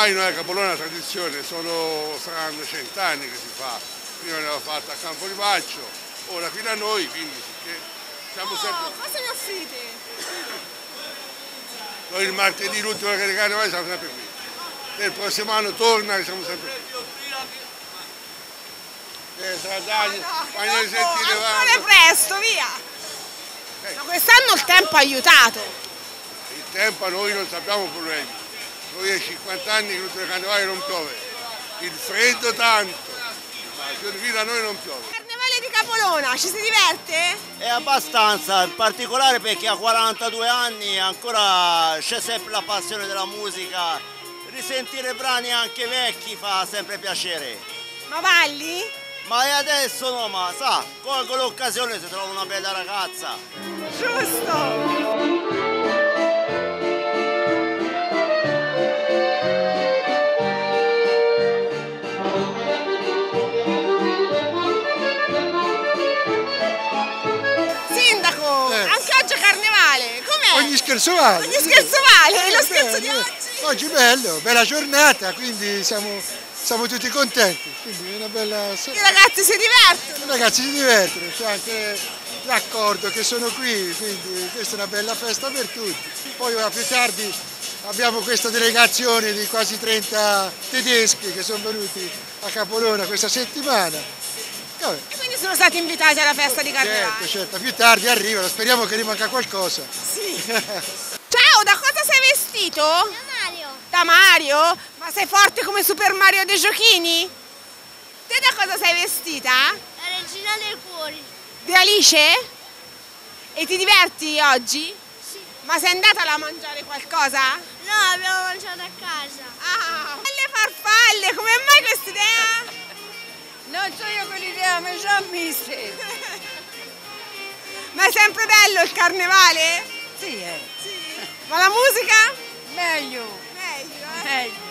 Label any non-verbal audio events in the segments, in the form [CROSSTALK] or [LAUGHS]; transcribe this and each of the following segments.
ormai noi a Capolona la tradizione sono, saranno cent'anni che si fa, prima l'abbiamo fatta a Campo di Baccio, ora qui da noi, quindi siamo sempre... Oh, cosa mi offrite? Noi il martedì, l'ultimo che carnevale siamo sempre qui. Nel prossimo anno torna e siamo sempre qui. Eh, Stradagli, No, no, voglio che dopo- sentire ancora va- presto, via! Eh. Ma quest'anno il tempo ha aiutato. Il tempo a noi non sappiamo problemi. Noi a 50 anni che l'ultimo carnevale non piove. Il freddo tanto, ma qui da noi non piove. Carnevale di Capolona, ci si diverte? È abbastanza, in particolare perché a 42 anni ancora c'è sempre la passione della musica. Risentire brani anche vecchi fa sempre piacere. Ma balli? Ma e adesso no, ma sa, colgo l'occasione se trovo una bella ragazza. Giusto! Ogni scherzo vale. Ogni scherzo vale, e lo Eh, scherzo di bello. oggi? Oggi bello, bella giornata, quindi siamo, siamo tutti contenti. Quindi è una bella... I ragazzi si divertono. I ragazzi si divertono, c'è anche l'accordo che sono qui, quindi questa è una bella festa per tutti. Poi ora più tardi abbiamo questa delegazione di quasi 30 tedeschi che sono venuti a Capolona questa settimana. Vabbè, E quindi sono stati invitati alla festa di carnevale. certo, certo, più tardi arrivano, speriamo che rimanga qualcosa. Sì. Ciao, da cosa sei vestito? Mario, Da Mario? Ma sei forte come Super Mario dei giochini? Te da cosa sei vestita? la regina del cuore. Di Alice? E ti diverti oggi? Sì. Ma sei andata là a mangiare qualcosa? No, abbiamo mangiato a casa. Ah, le farfalle, come mai questa idea? Non so io quell'idea, mi sono miste. [LAUGHS] Ma è sempre bello il carnevale? Sì, eh. Ma la musica? Meglio, Meglio, eh? meglio.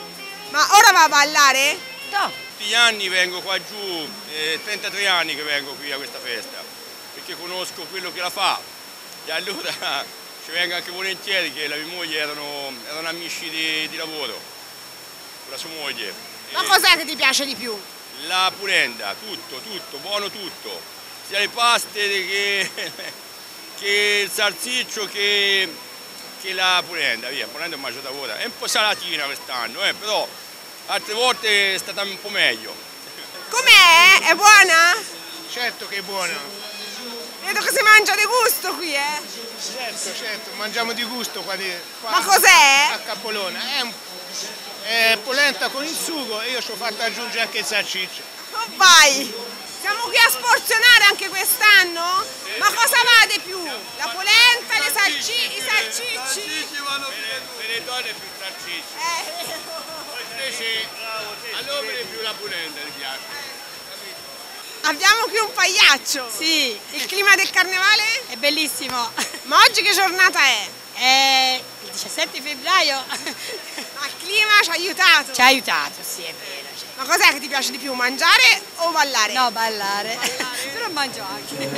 Ma ora va a ballare? No, Tutti gli anni vengo qua giù, eh, 33 anni che vengo qui a questa festa, perché conosco quello che la fa e allora [LAUGHS] ci vengo anche volentieri che la mia moglie erano, erano amici di, di lavoro, con la sua moglie. Ma E cos'è che ti piace di più? La purenda, tutto, tutto, buono tutto, sia le paste che, [LAUGHS] che il salsiccio che, che la purenda, via, purenda ho mangiato ora, è un po' salatina quest'anno, eh, però altre volte è stata un po' meglio. Com'è? È buona? Certo che è buona, Vedo che si mangia di gusto qui, eh? certo, certo, mangiamo di gusto qua, di, qua Ma cos'è? a Capolona. È, un- è polenta con il sugo e io ci ho fatto aggiungere anche il salsiccio. Oh, vai! Siamo qui a sporzionare anche quest'anno? Ma cosa va di più? La polenta, le salci- i salsicci? Per le donne più salsiccio, Eh, invece all'uomo è più la purenda mi piace. abbiamo qui un pagliaccio. sì, Il clima del carnevale? è bellissimo. Ma oggi che giornata è? È il 17 febbraio Ma il clima ci ha aiutato. ci ha aiutato, sì, è vero. Ma cos'è che ti piace di più, mangiare o ballare? No, ballare. [LAUGHS] Però mangio anche.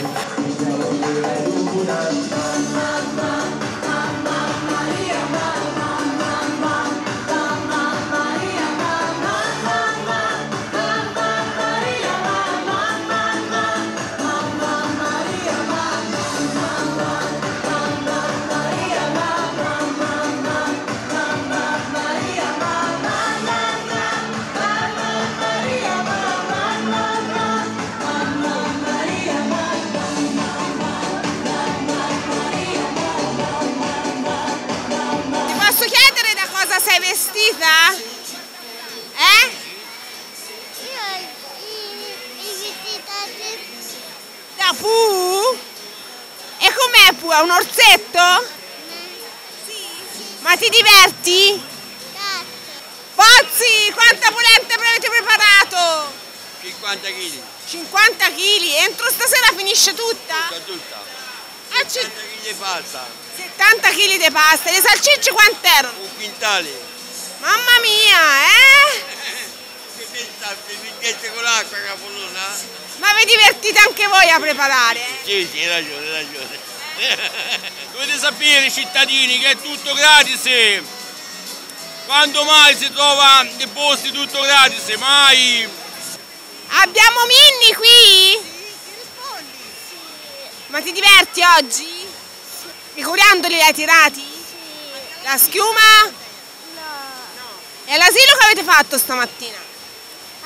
Vestita? Eh? Io i, i visitatori Da Pooh? E com'è Pooh? È un orsetto? Sì. Ma ti diverti? Pozzi, quanta polenta avete preparato? 50 kg, 50 kg, entro stasera finisce tutta? tutta. Ah, c- 50 kg di pasta, 70 kg di pasta, le salsicce quant'erano? un quintale. Mamma mia, eh? Con l'acqua capolona? Ma vi divertite anche voi a preparare? Sì, sì, hai ragione, hai ragione. [LAUGHS] Dovete sapere cittadini che è tutto gratis. Quando mai si trova dei posti tutto gratis? Mai! Abbiamo Minni qui? Ma ti diverti oggi? I coriandoli li hai tirati? La schiuma? E all'asilo che avete fatto stamattina?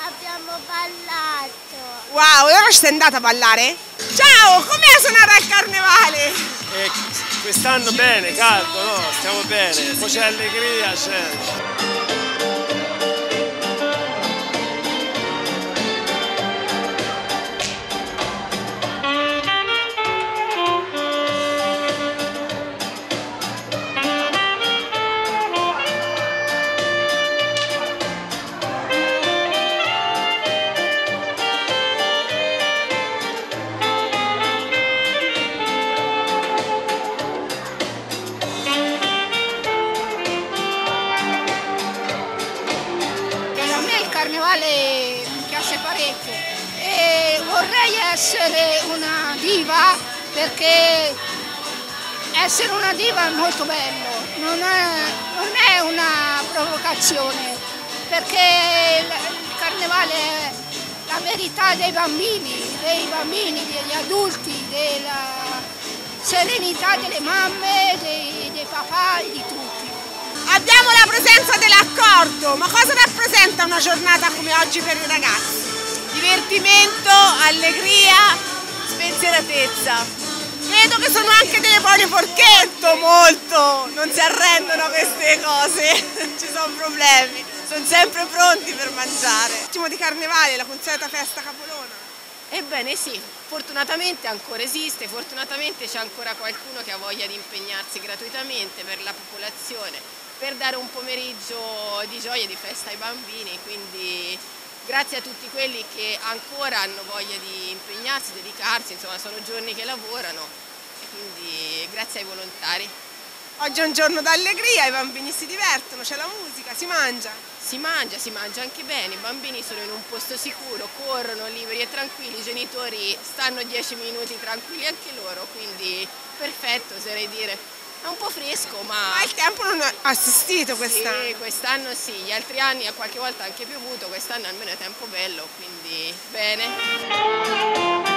abbiamo ballato. Wow, e ora ci sei andata a ballare? Ciao, com'è suonare al carnevale? E quest'anno bene, caldo, no? Stiamo bene, poi c'è allegria, c'è. A me il carnevale mi piace parecchio e vorrei essere una diva perché essere una diva è molto bello, non è, non è una provocazione perché il carnevale è la verità dei bambini, dei bambini, degli adulti, della serenità delle mamme, dei, dei papà di tutti. Abbiamo la presenza dell'accordo, ma cosa rappresenta una giornata come oggi per i ragazzi? Divertimento, allegria, spensieratezza. Vedo che sono anche delle buone forchetto, molto, Non si arrendono a queste cose, non [LAUGHS] ci sono problemi. Sono sempre pronti per mangiare. Ultimo di carnevale, la consueta festa capolona. Ebbene sì, fortunatamente ancora esiste, fortunatamente c'è ancora qualcuno che ha voglia di impegnarsi gratuitamente per la popolazione, per dare un pomeriggio di gioia e di festa ai bambini, quindi grazie a tutti quelli che ancora hanno voglia di impegnarsi, dedicarsi, insomma sono giorni che lavorano e quindi grazie ai volontari. Oggi è un giorno d'allegria, i bambini si divertono, c'è la musica, si mangia. Si mangia, si mangia anche bene, i bambini sono in un posto sicuro, corrono liberi e tranquilli, i genitori stanno 10 minuti tranquilli anche loro, quindi perfetto oserei dire. È un po' fresco ma... Ma il tempo non è assistito quest'anno. Sì, quest'anno sì, gli altri anni a qualche volta anche piovuto, quest'anno almeno è tempo bello, quindi bene.